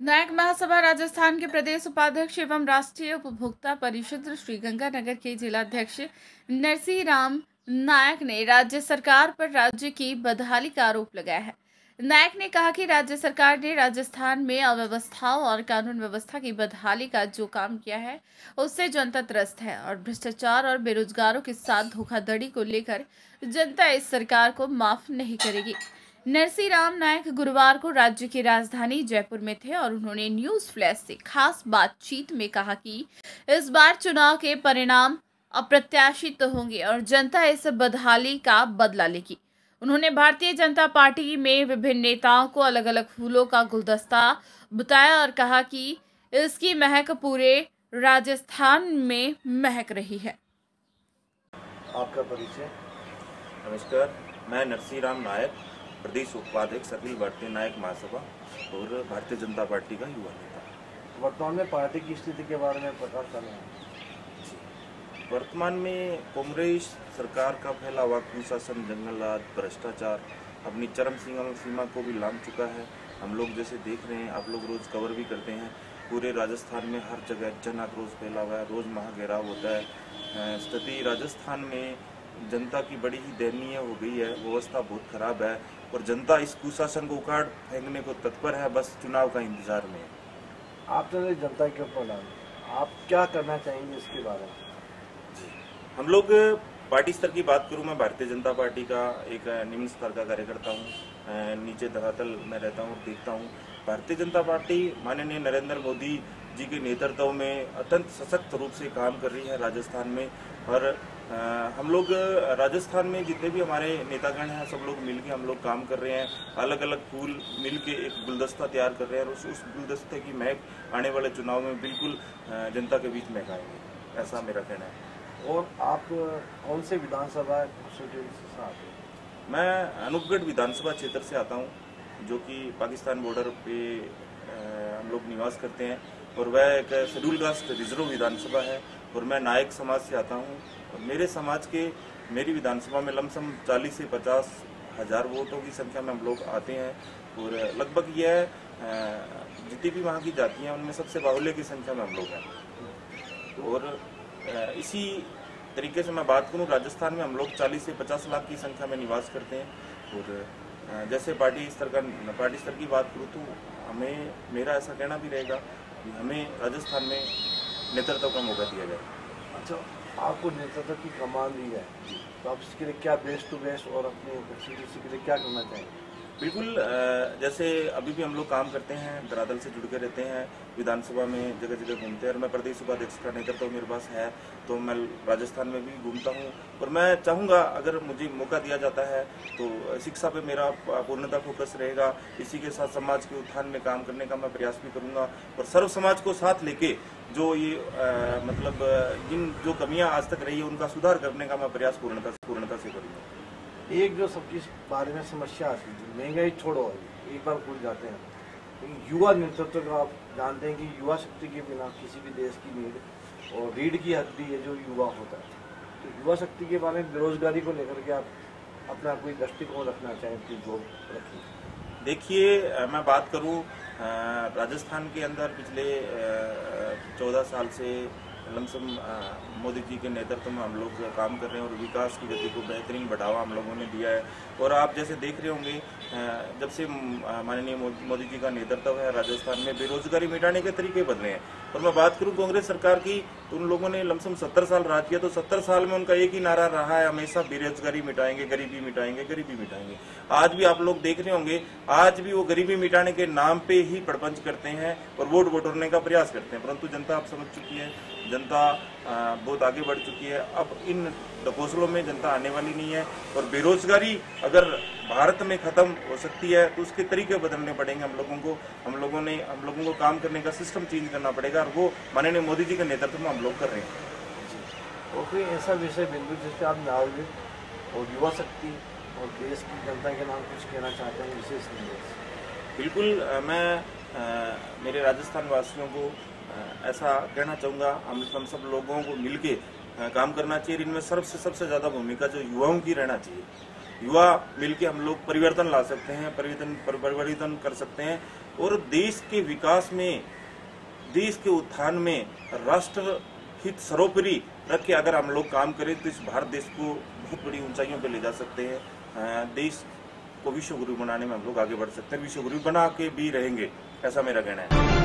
नायक महासभा राजस्थान के प्रदेश उपाध्यक्ष एवं राष्ट्रीय उपभोक्ता परिषद श्री गंगानगर के जिलाध्यक्ष नरसिंह राम नायक ने राज्य सरकार पर राज्य की बदहाली का आरोप लगाया है। नायक ने कहा कि राज्य सरकार ने राजस्थान में अव्यवस्थाओं और कानून व्यवस्था की बदहाली का जो काम किया है, उससे जनता त्रस्त है और भ्रष्टाचार और बेरोजगारों के साथ धोखाधड़ी को लेकर जनता इस सरकार को माफ़ नहीं करेगी। नरसी राम नायक गुरुवार को राज्य की राजधानी जयपुर में थे और उन्होंने न्यूज़ फ्लैश से खास बातचीत में कहा कि इस बार चुनाव के परिणाम अप्रत्याशित तो होंगे और जनता इस बदहाली का बदला लेगी। उन्होंने भारतीय जनता पार्टी में विभिन्न नेताओं को अलग अलग फूलों का गुलदस्ता बताया और कहा कि इसकी महक पूरे राजस्थान में महक रही है। आपका परिचय? नमस्कार, मैं नरसिंह राम नायक प्रदेश उपाध्यक्ष अखिल भारतीय नायक महासभा और भारतीय जनता पार्टी का युवा नेता। वर्तमान में पार्टी की स्थिति के बारे में प्रकाश करना वर्तमान में कांग्रेस सरकार का फैला हुआ कुशासन जंगलराज भ्रष्टाचार अपनी चरम सीमा सीमा को भी लांग चुका है। हम लोग जैसे देख रहे हैं आप लोग रोज कवर भी करते हैं। पूरे राजस्थान में हर जगह जन आक्रोश फैला हुआ है रोज महाघेराव होता है। स्थिति राजस्थान में जनता की बड़ी ही दयनीय हो गई है व्यवस्था बहुत खराब है और जनता इस कुशासन को उखाड़ फेंकने को तत्पर है बस चुनाव का इंतज़ार में आप तो जनता के ऊपर डाल आप क्या करना चाहेंगे इसके बारे में? जी। हम लोग पार्टी स्तर की बात करूँ मैं भारतीय जनता पार्टी का एक निम्न स्तर का कार्यकर्ता हूँ नीचे धरातल में रहता हूँ देखता हूँ। भारतीय जनता पार्टी माननीय नरेंद्र मोदी जी के नेतृत्व में अत्यंत सशक्त रूप से काम कर रही है राजस्थान में। और हम लोग राजस्थान में जितने भी हमारे नेतागण हैं सब लोग मिलके हम लोग काम कर रहे हैं। अलग अलग फूल मिलके एक गुलदस्ता तैयार कर रहे हैं और उस, उस गुलदस्ते की महक आने वाले चुनाव में बिल्कुल जनता के बीच महकाएँगे ऐसा मेरा कहना है। और आप कौन से विधानसभा मैं अनूपगढ़ विधानसभा क्षेत्र से आता हूँ। जो कि पाकिस्तान बॉर्डर पे हम लोग निवास करते हैं। और वह एक शेड्यूल कास्ट रिज़र्व विधानसभा है और मैं नायक समाज से आता हूँ। मेरे समाज के, मेरी विधानसभा में लमसम 40 से 50 हज़ार वोटों की संख्या में हम लोग आते हैं। और लगभग यह जितनी भी वहाँ की जाति हैं, उनमें सबसे बाहुल्य की संख्या में हम लोग हैं। और इसी तरीके से मैं बात करूँ, राजस्थान में हम लोग 40 से 50 लाख की संख्या में निवास करते हैं। और जैसे पार्टी स्तर का पार्टी स्तर की बात करूँ तो हमें मेरा ऐसा कहना भी रहेगा कि हमें राजस्थान में नेतृत्व का मौका दिया जाए। अच्छा आपको नेतृत्व की कमान दी है तो आप इसके लिए क्या बेस्ट टू बेस्ट और अपने के लिए क्या करना चाहेंगे? बिल्कुल जैसे अभी भी हम लोग काम करते हैं, दरादल से जुड़ के रहते हैं, विधानसभा में जगह जगह घूमते हैं और मैं प्रदेश उपाध्यक्ष का नेतृत्व मेरे पास है तो मैं राजस्थान में भी घूमता हूँ और मैं चाहूँगा अगर मुझे मौका दिया जाता है तो शिक्षा पे मेरा पूर्णता फोकस रहेगा। इसी के साथ समाज के उत्थान में काम करने का मैं प्रयास भी करूँगा और सर्व समाज को साथ लेके जो ये मतलब जिन जो कमियाँ आज तक रही है, उनका सुधार करने का मैं प्रयास पूर्णता पूर्णता से करूँगा। एक जो सबकी बारे में समस्या आती है महँगाई छोड़ो, एक बार भूल जाते हैं। तो युवा नेतृत्व का आप जानते हैं कि युवा शक्ति के बिना किसी भी देश की नीड और रीढ़ की हड्डी है जो युवा होता है। तो युवा शक्ति के बारे में बेरोजगारी को लेकर के आप अपना कोई दृष्टिकोण रखना चाहें कि जो रखिए देखिए मैं बात करूँ राजस्थान के अंदर पिछले चौदह साल से लमसम मोदी जी के नेतृत्व में हम लोग काम कर रहे हैं और विकास की गति को बेहतरीन बढ़ावा हम लोगों ने दिया है। और आप जैसे देख रहे होंगे जब से माननीय मोदी जी का नेतृत्व है, राजस्थान में बेरोजगारी मिटाने के तरीके बदले हैं। और मैं बात करूँ कांग्रेस सरकार की तो उन लोगों ने लमसम सत्तर साल राज किया तो सत्तर साल में उनका एक ही नारा रहा है, हमेशा बेरोजगारी मिटाएँगे, गरीबी मिटाएँगे गरीबी मिटाएँगे। आज भी आप लोग देख रहे होंगे, आज भी वो गरीबी मिटाने के नाम पे ही प्रपंच करते हैं और वोट बटोरने का प्रयास करते हैं, परंतु जनता आप समझ चुकी है जनता बहुत आगे बढ़ चुकी है। अब इन डकोसलों में जनता आने वाली नहीं है और बेरोजगारी अगर भारत में खत्म हो सकती है तो उसके तरीके बदलने पड़ेंगे हम लोगों को। हम लोगों ने हम लोगों को काम करने का सिस्टम चेंज करना पड़ेगा और वो माननीय मोदी जी के नेतृत्व में हम लोग कर रहे हैं। और कोई ऐसा विषय बिंदु जिससे आप नागरिक और युवा शक्ति और देश की जनता के नाम कुछ कहना चाहते हैं विशेष बिल्कुल मैं आ, मेरे राजस्थान वासियों को ऐसा कहना चाहूँगा, हम हम सब लोगों को मिलके काम करना चाहिए। इनमें सबसे सबसे ज़्यादा भूमिका जो युवाओं की रहना चाहिए। युवा मिलके हम लोग परिवर्तन ला सकते हैं, परिवर्तन परिवर्तन कर सकते हैं और देश के विकास में, देश के उत्थान में राष्ट्र हित सर्वोपरि रख के अगर हम लोग काम करें तो इस भारत देश को बहुत बड़ी ऊंचाइयों पर ले जा सकते हैं। देश को विश्व गुरु बनाने में हम लोग आगे बढ़ सकते हैं। विश्व गुरु बना के भी रहेंगे, ऐसा मेरा कहना है।